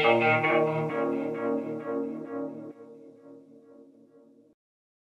Thank you.